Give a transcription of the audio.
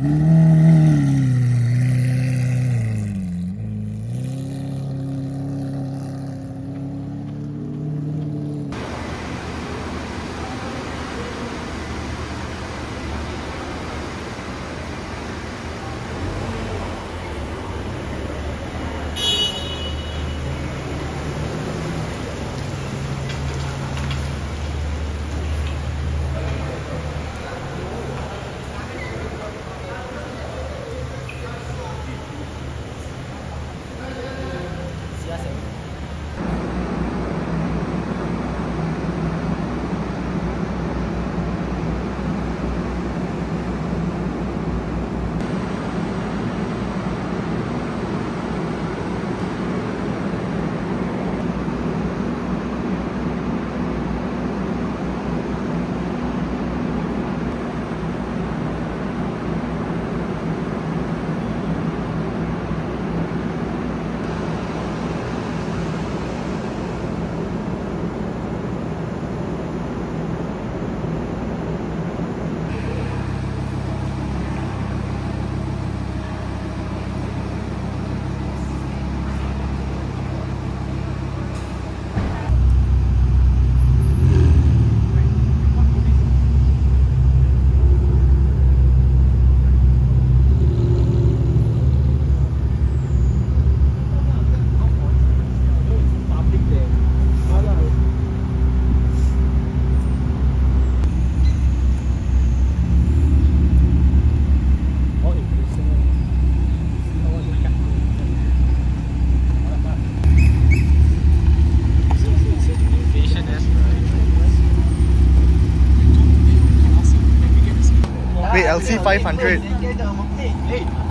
Mm-hmm. LC500.